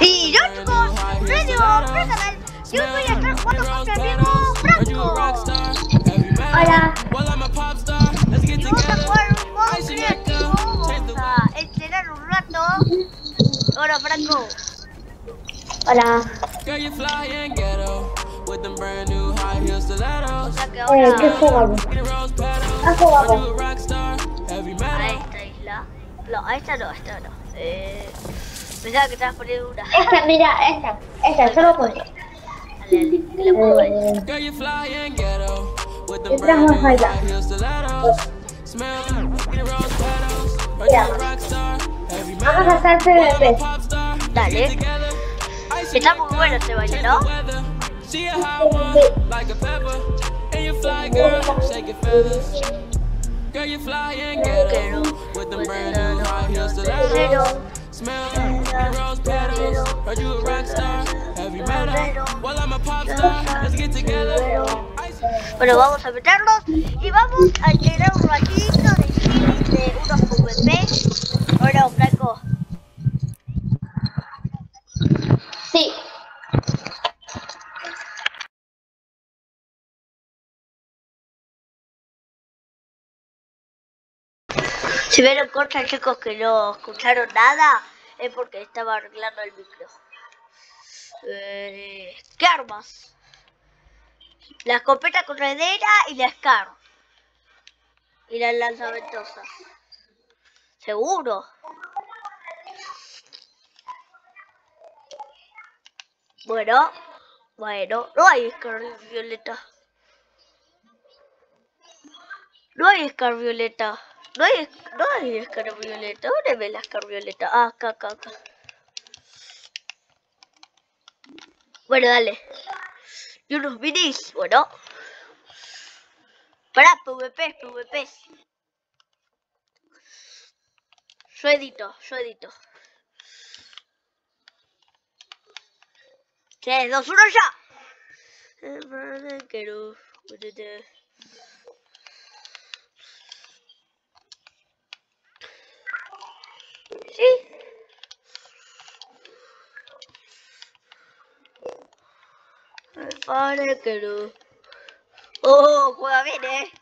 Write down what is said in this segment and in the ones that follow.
Y yo chicos, Radio Personal, yo voy a estar jugando contra mi amigo Franco. Hola. Y vamos a jugar un modo creativo, vamos a entrenar un rato. Hola Franco. Hola. O sea que ahora... ¿qué jugamos? ¿Qué jugamos? A esta isla. No, a esta no, a esta no. Eh, pensaba que estabas poniendo una. Esta, mira, esta. Esta, solo con Dale, dale, que le pongo ahí. eh, allá. Mira. Vamos a hacer PvP. Dale. Está muy bueno este baile, ¿no? Sí. Girl, you fly and ghetto with the brand new high heels to Smell like rose petals. Heard you a rock star. Well, I'm a pop star. Let's get together. Bueno, vamos a meternos y vamos a llenar un ratito de chili de unos juguetes. Ahora, Blanco. Si vieron corta chicos que no escucharon nada, es porque estaba arreglando el micro. Eh, ¿Qué armas? La escopeta corredera y la SCAR. Y la lanzaventosa. ¿Seguro? Bueno, bueno, no hay SCAR violeta. No hay SCAR violeta. No hay, no hay escar violeta. ¿Dónde ve la escar violeta? Ah, acá, acá, acá. Bueno, dale. Y unos minis. Bueno. Pará, PvP, PvP. Yo edito, yo edito. 3, 2, 1, ya. Sí. Me parece que no. Oh, juega bien, eh.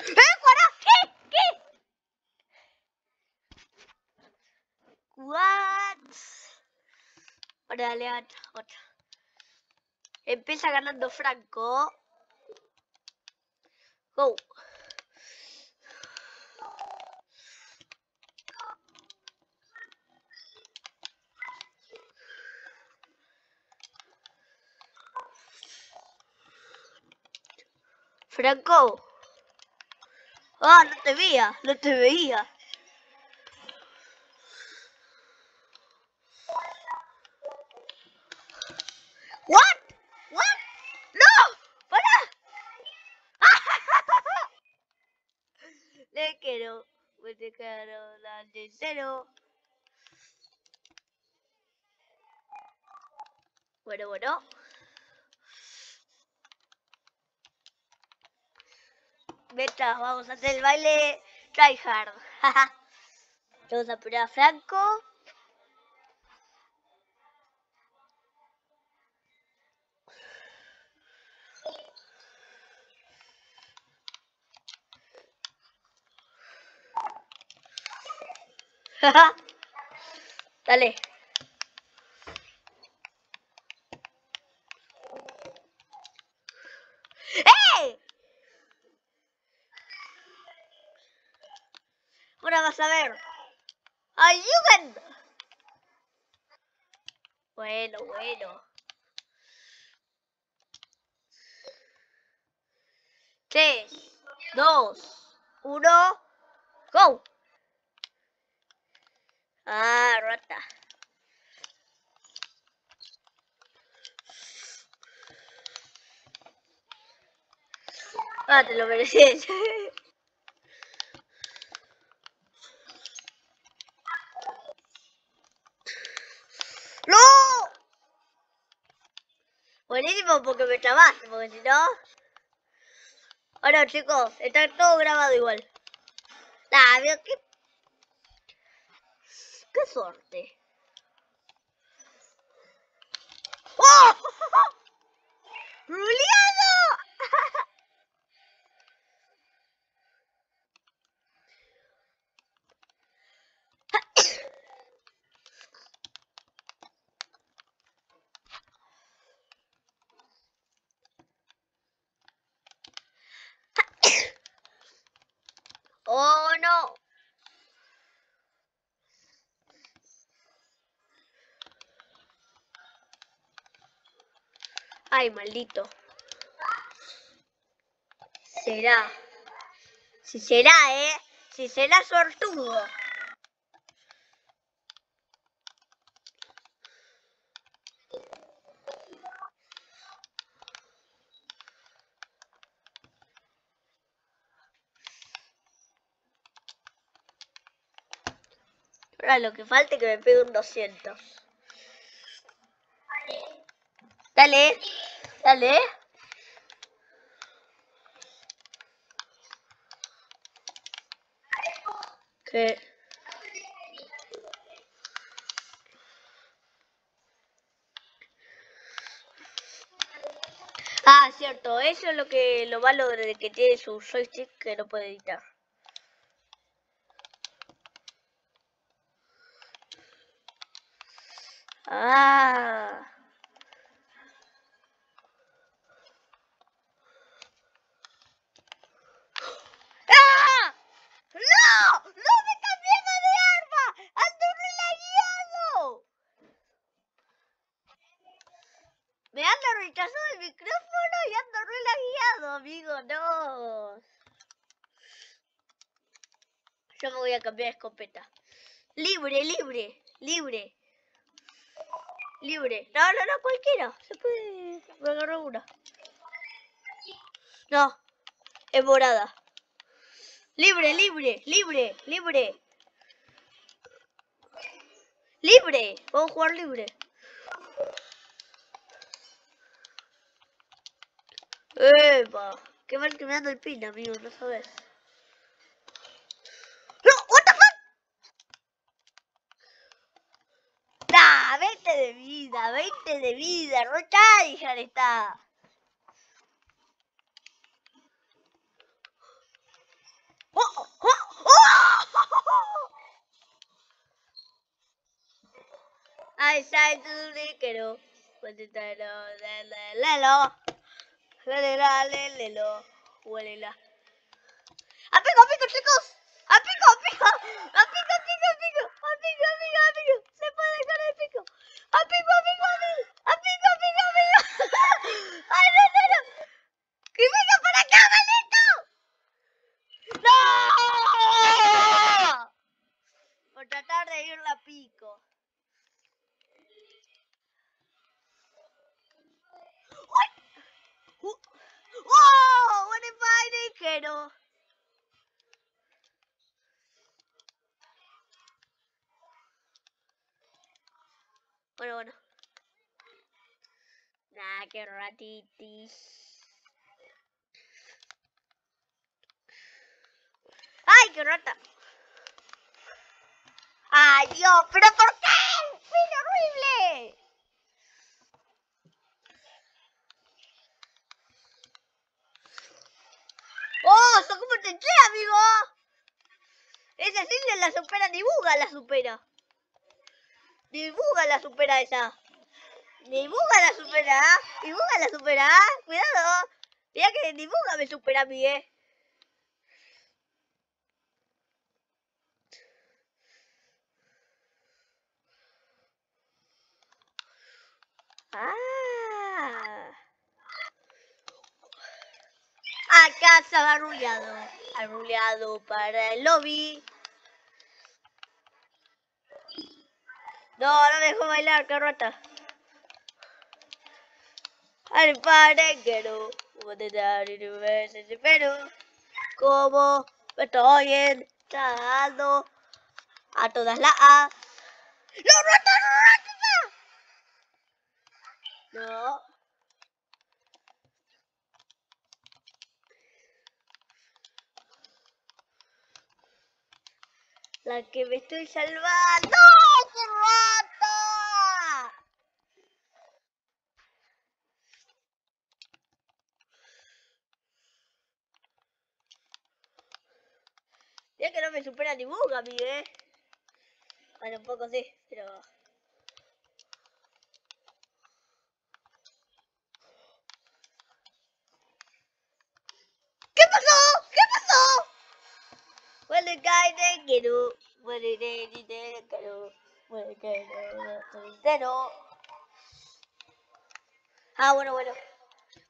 ¡Eh, guarda! ¿Qué? ¿Qué? What? Ahora dale otra, otra. Empieza ganando Franco. Go. Franco. Ah, no te veía, no te veía. What? What? No! ¡Para! Le quiero. Me te quiero dar de cero. Bueno, bueno. Mientras vamos a hacer el baile tryhard. Vamos a poner a Franco. Dale. ¡Eh! Ahora vas a ver. ¡Ayuden! Bueno, bueno. Tres, dos, uno, go. Ah, rata. Ah, te lo mereces. ¡No! Buenísimo porque me trabaste, porque si no... Bueno chicos, está todo grabado igual. Nah, qué... Qué suerte. ¡Oh! ¡Ruliano! ¡Oh, no! Ay, maldito. Será. Si será, ¿eh? Si será sortudo. Ahora lo que falta es que me pegue un 200. Dale, dale. ¿Qué? Ah, cierto, eso es lo que lo malo de que tiene su joystick que no puede editar. ¡Ah! ¡No! ¡No me cambiemos de arma! ¡Ando relaguiado! Me anda rechazado el micrófono y ando relaguiado, amigo, no. Yo me voy a cambiar de escopeta. Libre, libre, libre. Libre. No, no, no, cualquiera. Se puede. Me agarró una. No. Es morada. Libre, libre, libre, libre. Libre. Vamos a jugar libre. Epa. Qué mal que me anda el pin, amigo, no sabes. ¡No! ¡What the fuck! Nah, 20 de vida, 20 de vida. Está, hija, está. ¡Oh! ¡Oh! ¡Oh! I side to líquero. Cuéntalo, lelo. Lelela, lelelo. Huelela. ¡A pico, a pico, chicos! ¡A pico, a pico! ¡A pico, a pico, a pico! ¡A pico, a pico, a pico! ¡Se puede con el pico! ¡A pico, a pico, a pico! ¡A pico, a pico, a pico! ¡Ay, no, no, no! ¡Que venga para acá, maldito! ¡No! Por tratar de ir a pico. ¡Uy! ¡Uh! ¡Oh! ¡What if I did, Bueno, bueno. Qué ratitis. ¡Ay, qué rata! ¡Ay, Dios! ¿Pero por qué? ¡Fin horrible! ¡Oh! ¡Son como te amigo! Esa sí la supera, ni Buga la supera. Ni Buga la supera esa. Ni Buga la supera. Ni Buga la supera. Cuidado. Mira que ni Buga me supera a mí, eh. Ah. Acá ha arrullado. Arrullado para el lobby. No, no me dejó bailar, rata al pareguero, hubo de dar universo pero como me estoy entrando a todas las A. ¡No, rata, no, rata! No. La que me estoy salvando. Ya que no me supera ni Buga, mí, eh. Bueno, un poco sí, pero... ¿Qué pasó? ¿Qué pasó? Guy de quiero. El de quiero. El quiero. Ah, bueno, bueno.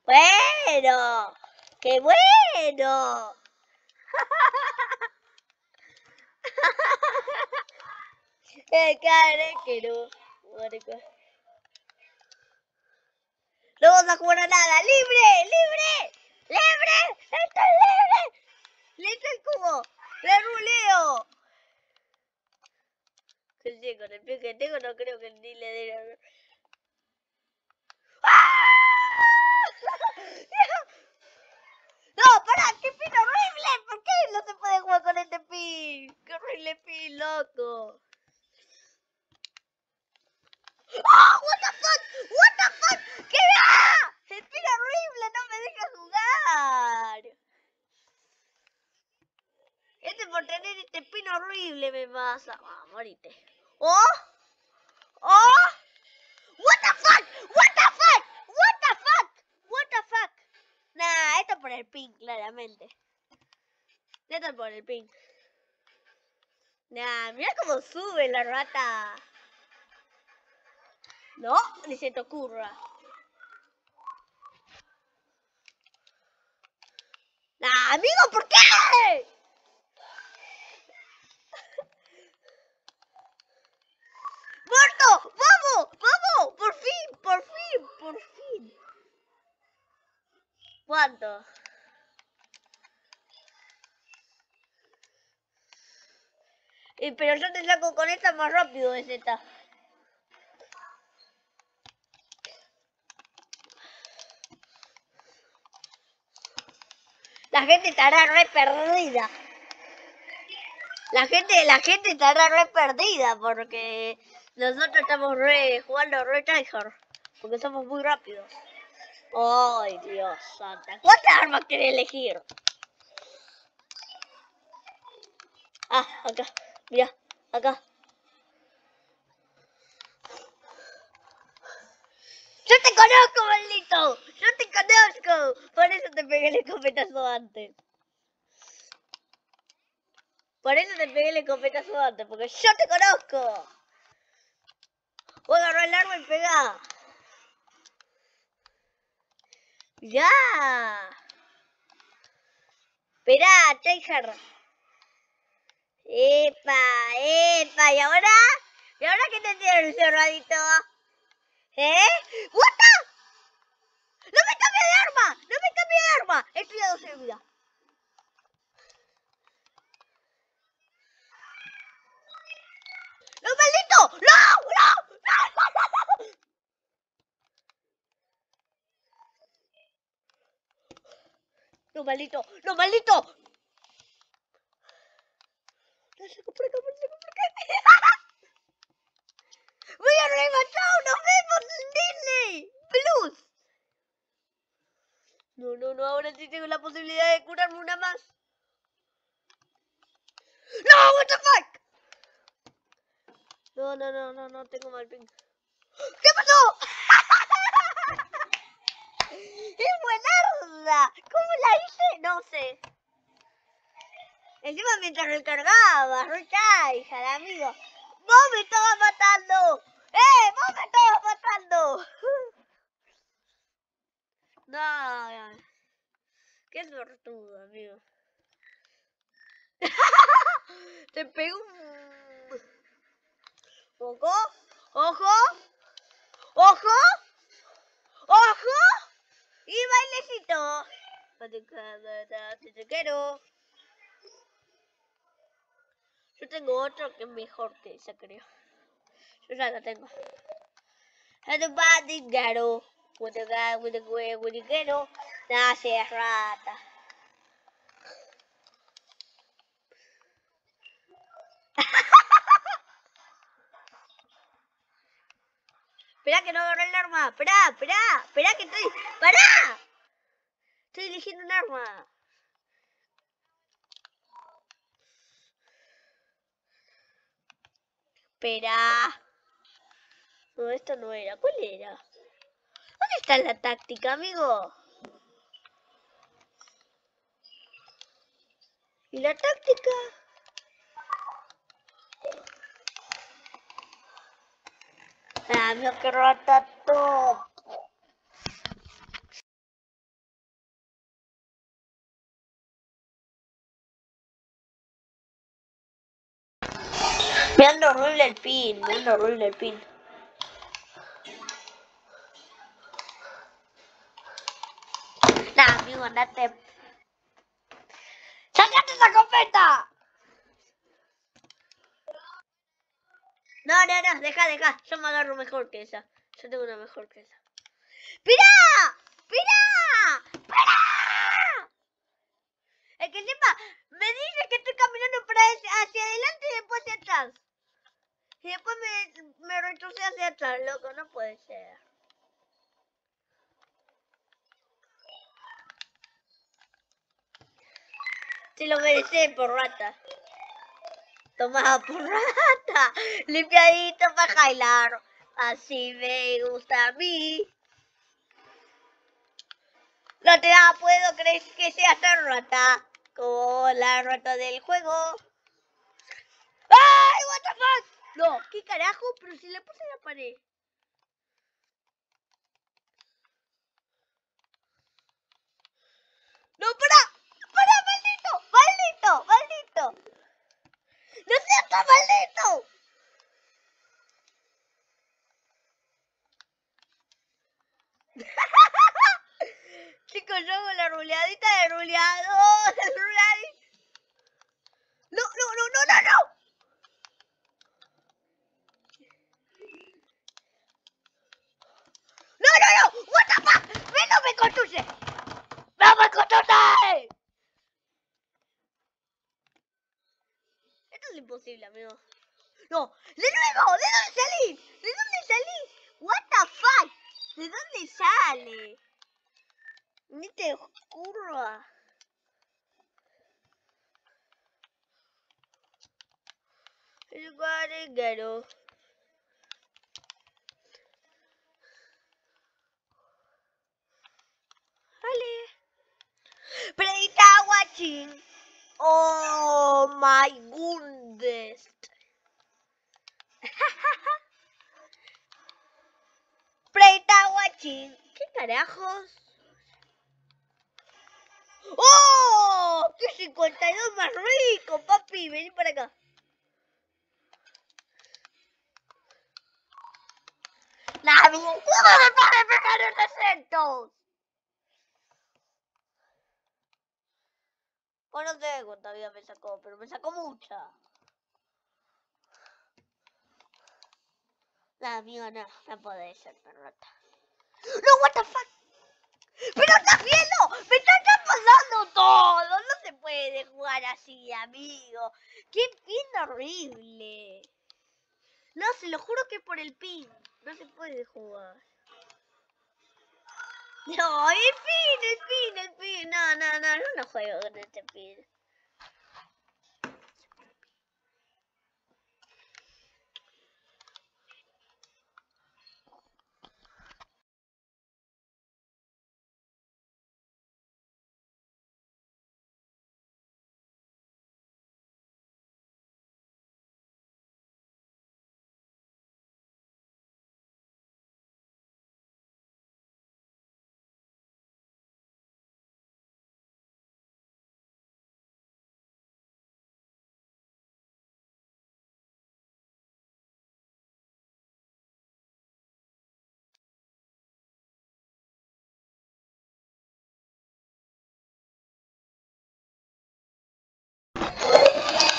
Bueno. ¡Qué bueno! ¡Qué quiero! No vamos a jugar a nada. ¡Libre! ¡Libre! ¡Libre! ¡Estoy libre! ¡Le echo el cubo! ¡Le ruleo! Que sí, con el pie que tengo no creo que ni le dé... ¡Ah! ¡No, pará! ¡Qué pin horrible! ¿Por qué no se puede jugar con este pin? ¡Qué horrible pin, loco! ¡Oh! ¡What the fuck! ¡What the fuck! ¿Qué va? ¡El pin horrible! ¡No me deja jugar! Este por tener este pin horrible me pasa. Ah, morite. ¡Oh! ¡Oh! What the fuck? What the fuck? What the fuck? What the fuck? Nah, esto por el pin, claramente. Esto por el pin. Nah, mira cómo sube la rata. No, ni se te ocurra. Nah, amigo, ¿por qué? ¡Muerto! ¡Vamos! ¡Vamos! ¡Por fin! ¡Por fin! ¡Por fin! ¿Cuánto? Pero yo te saco con esta más rápido de Z. La gente estará re perdida. La gente, la gente estará re perdida porque nosotros estamos re jugando re tryhard. Porque somos muy rápidos. Ay, Dios santa. ¿Cuántas armas querés elegir? Ah, acá. Mira, acá. ¡Yo te conozco, maldito! ¡Yo te conozco! Por eso te pegué el escopetazo antes. Por eso te pegué el escopetazo antes, porque yo te conozco. Voy a agarrar el arma y pegar. ¡Ya! Esperá, Tryhard. ¡Epa! ¡Epa! ¿Y ahora? ¿Y ahora qué te tiene el cerradito? ¿Eh? ¿What the? ¡No me cambie de arma! ¡No me cambie de arma! A 12 de vida. ¡No, maldito! ¡No! ¡No! ¡No! ¡No! ¡No! ¡No! ¡No, maldito! ¡No, maldito! ¡No por acá, por acá! ¡Voy a rematar! ¡Nos vemos en Disney! ¡Plus! No, no, no, ahora sí tengo la posibilidad de curarme una más. ¡No! ¡What the fuck! No, no, no, no, no, tengo mal ping. ¿Qué pasó? ¡Es ¿Cómo la hice? No sé. Encima mientras recargaba, rucha, hija de amigo. ¡Vos me estabas matando! ¡Eh! ¡Vos me estabas matando! No, qué sortudo, amigo. Te pegó un... Ojo, ojo, ojo, ojo y bailecito. Yo tengo otro que es mejor que esa, creo. Yo ya la tengo. Everybody ghetto. With the guy, with the guy, with the ghetto. Nace rata. Espera que no agarré el arma. Espera, espera, espera que estoy. ¡Pará! Estoy eligiendo un arma. Espera. No, esto no era. ¿Cuál era? ¿Dónde está la táctica, amigo? ¿Y la táctica? Ah, che top. Me ando horrible el pin, me ando horrible el pin. Nah, amigo, andate. ¡Sácate esa copeta! No, no, no, deja, deja. Yo me agarro mejor que esa. Yo tengo una mejor que esa. ¡Pira! ¡Pira! ¡Pira! El que sepa, me dice que estoy caminando para hacia adelante y después hacia atrás. Y después me, retrocede hacia atrás, loco. No puede ser. Se lo merece por rata. Toma porrata, limpiadito para bailar. Así me gusta a mí. No te da, puedo creer que sea tan rata como la rata del juego. ¡Ay, what the fuck! No, ¿qué carajo? Pero si le puse la pared. Maldito! El guarengaro. Vale. Predita watching. Oh my goodness. Preta watching. ¿Qué carajos? ¡Oh! ¡Qué 52 más rico, papi! Vení para acá. ¡La mierda! ¡No me puede pegar en acentos! Bueno, no sé cuánta me sacó, pero me sacó mucha. La amiga no, no puede ser perrota. ¡No, what the fuck! ¡Pero estás viendo! ¡Me está, pasando todo! No se puede jugar así, amigo. ¡Qué pin horrible! No, se lo juro que es por el pin. No se puede jugar. No, el pin, el pin, el pin. No, no, no, no, no juego con este pin.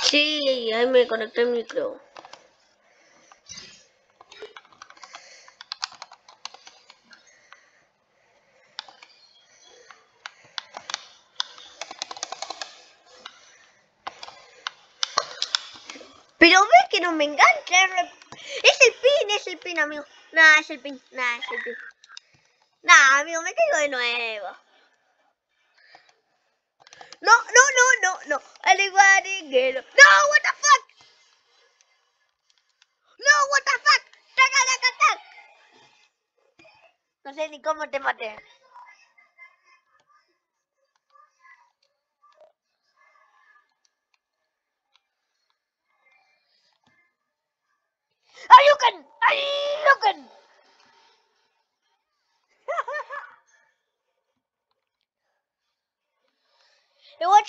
Sí, ahí me conecté el micro. Pero ve que no me engancha. Es el pin, es el pin, amigo. Nah, es el pin. Nah, es el pin. Nah, amigo, me caigo de nuevo. No, no, no, no, no. Al igual No, what the fuck. No, what the fuck. Taca, taca, taca. No sé ni cómo te maté. ¡Ayucan! ¡Ayucan!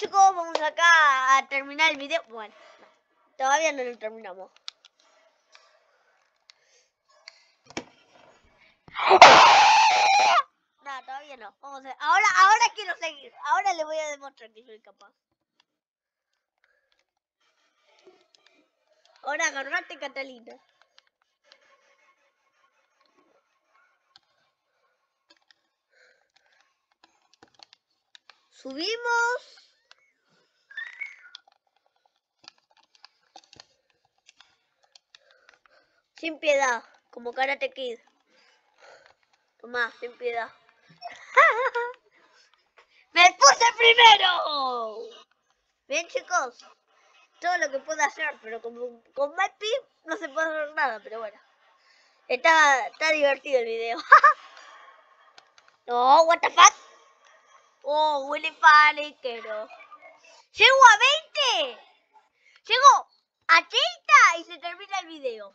Chicos, vamos acá a terminar el video. Bueno, todavía no lo terminamos. No, todavía no. Vamos a Ahora, ahora quiero seguir. Ahora le voy a demostrar que soy capaz. Ahora agarrate, Catalina. Subimos. Sin piedad, como Karate Kid. Toma, sin piedad. ¡Me puse primero! Bien, chicos. Todo lo que puedo hacer, pero como con Mappy no se puede hacer nada, pero bueno. Está, está divertido el video. no, what the fuck. Oh, huele paniquero. Llego a 20. Llego a 30 y se termina el video.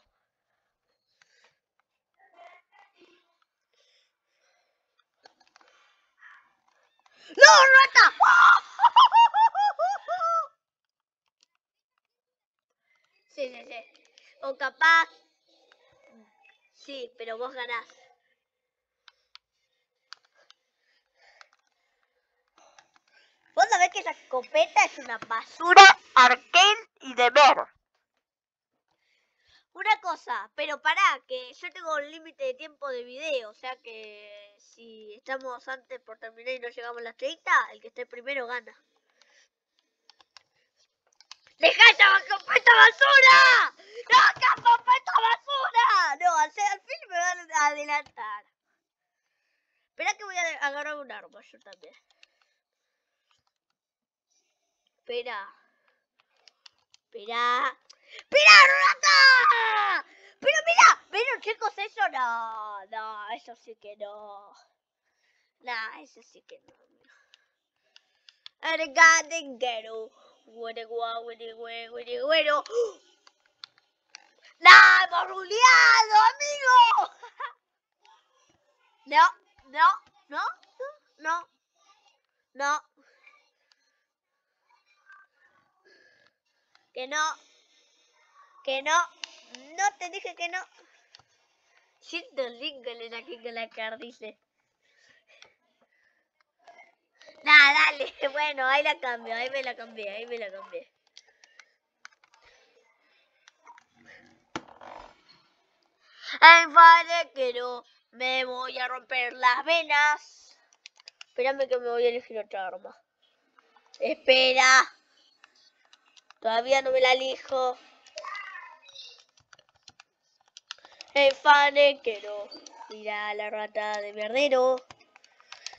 ¡No, rata! Sí, sí, sí. O capaz... Sí, pero vos ganás. Vos sabés que esa escopeta es una basura arcane y de ver. Una cosa, pero pará, que yo tengo un límite de tiempo de video, o sea que si estamos antes por terminar y no llegamos a las 30, el que esté primero gana. ¡Deja esa escopeta basura! ¡No, escopeta basura! No, al, al fin me van a adelantar. Espera que voy a agarrar un arma yo también. Espera. Espera. ¡Espera, rata! Pero mira, pero chicos, eso no. No, eso sí que no. No, eso sí que no. Argadengero. Bueno, bueno. ¡No, hemos ruleado, amigo! No, no, no, no, no. Que no. Que no. No te dije que no. Siento Lincoln aquí con la cara, dice. Nah, dale. Bueno, ahí la cambio. Ahí me la cambié. Ahí me la cambié. Ay, que no. Me voy a romper las venas. Espérame que me voy a elegir otra arma. Espera. Todavía no me la elijo. El fanequero. Mira la rata de verdero.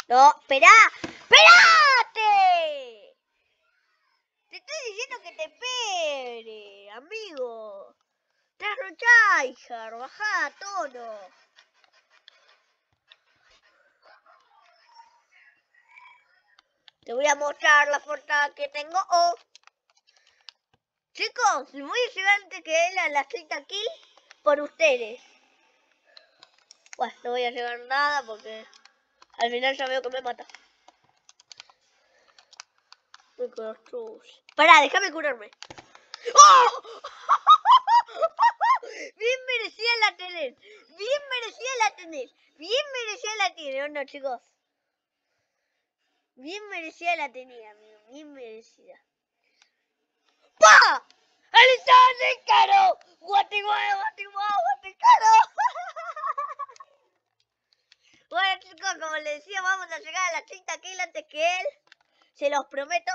No, espera. ¡Espérate! Te estoy diciendo que te espere, amigo. Estás hija. tono. Te voy a mostrar la fuerza que tengo. Oh. Chicos, voy a llegar antes que él a las 30 kills por ustedes. Bueno, no voy a llegar nada porque al final ya veo que me mata. Me Pará, déjame curarme. ¡Oh! Bien merecida la tener. Bien merecida la tener. Bien merecida la tiene, ¿o no, chicos? Bien merecida la tenía. Bien merecida. ¡Pah! ¡El caro! ¡Guatigua, guatigua, guaticaro! bueno chicos, como les decía, vamos a llegar a las 30 kills antes que él. Se los prometo.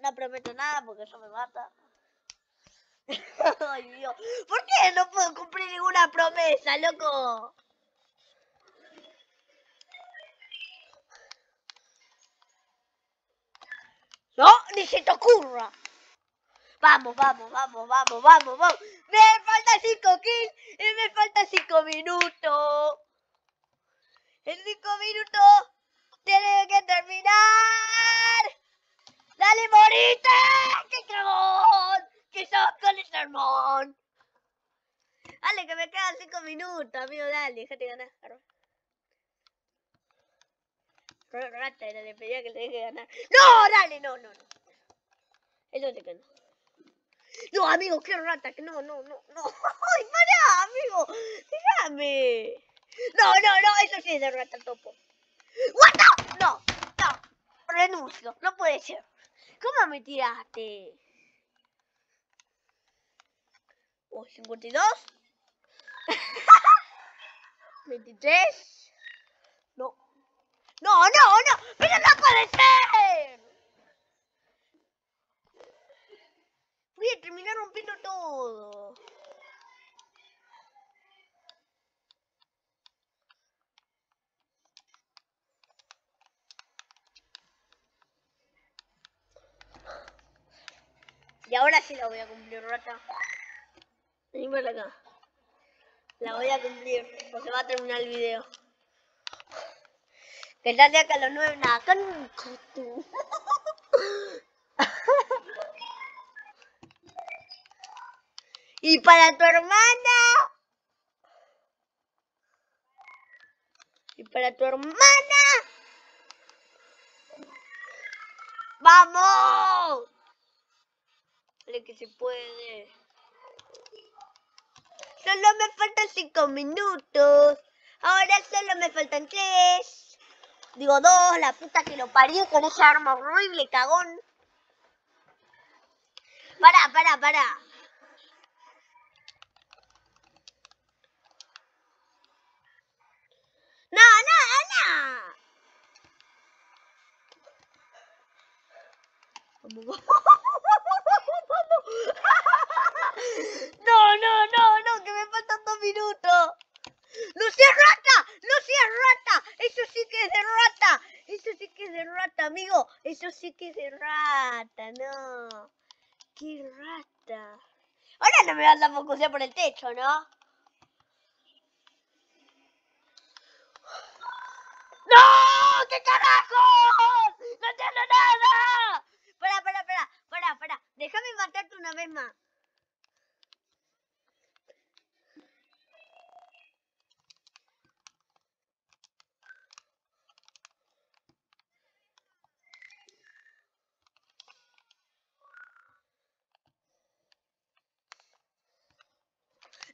No, prometo nada porque eso me mata. Ay, Dios. ¿Por qué no puedo cumplir ninguna promesa, loco? No, ni se te ocurra. Vamos, vamos, vamos, vamos, vamos, vamos. Me faltan 5 kills y me faltan 5 minutos. En 5 minutos tiene que terminar. ¡Dale, morita! ¡Qué cagón! ¡Que sos con el sermón! Dale, que me quedan 5 minutos, amigo, dale, déjate ganar. Rata, le pedía que le deje ganar. ¡No, dale, no, no, no! Eso te quedó. No, amigo, qué rata, no, no, no, no. ¡Ay, pará, amigo! ¡Déjame! No, no, no, eso sí es de rata topo. ¿What? No, no, renuncio, no puede ser. ¿Cómo me tiraste? Oh, 52. 23. No. No, no, no. Pero no puede ser. Voy a todo. Y ahora sí la voy a cumplir, rata. Vení por acá. La voy a cumplir, se va a terminar el video. Que de acá a los nueve, nada, con y para tu hermana. Y para tu hermana. ¡Vamos! Dale que se puede. Solo me faltan cinco minutos. Ahora solo me faltan tres. Digo dos, la puta que lo parió con esa arma horrible, cagón. Pará, pará, pará. No, no, no. No, no, no, no, que me faltan dos minutos. ¡Lucy es rata! ¡Lucy es rata! Eso sí que es de rata. Eso sí que es de rata, amigo. Eso sí que es de rata, no. ¡Qué rata! Ahora no me vas a focusear por el techo, ¿no? ¡No! ¡Qué carajo! ¡No entiendo nada! Para, para, para, para, para. Déjame matarte una vez más.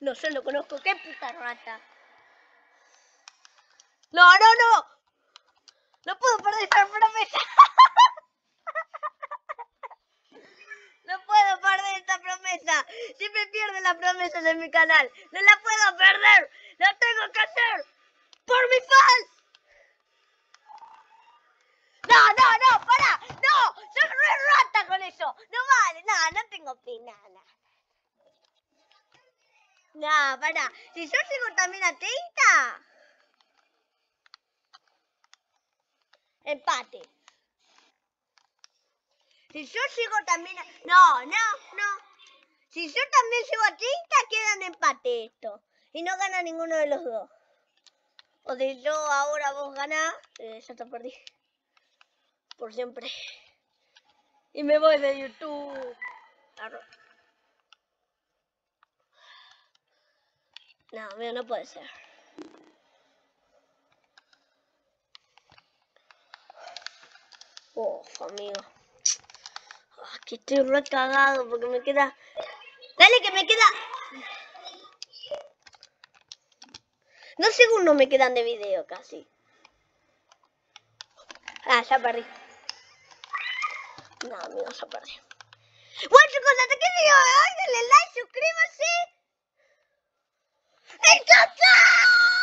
No sé, lo conozco. ¡Qué puta rata! ¡No, no, no! ¡No puedo perder esta promesa! ¡No puedo perder esta promesa! Siempre pierdo en mi canal. ¡No la puedo perder! ¡La tengo que hacer! ¡Por mi fans! ¡No, no, no! ¡Para! ¡No! ¡Soy re rata con eso! ¡No vale! ¡No, no tengo pena! No, para. Si yo llego también a 30... Empate. Si yo llego también a... No, no, no. Si yo también llego a 30, quedan empate esto. Y no gana ninguno de los dos. O si yo ahora vos ganás, eh, ya te perdí. Por siempre. Y me voy de YouTube. No, amigo, no puede ser. Oh, amigo. Aquí estoy re cagado porque me queda... Dale que me queda... Dos segundos me quedan de video casi. Ah, ya perdí. No, amigo, ya perdí. Bueno chicos, hasta aquí el video de hoy. Denle like, suscríbanse. ¡Chao, chao!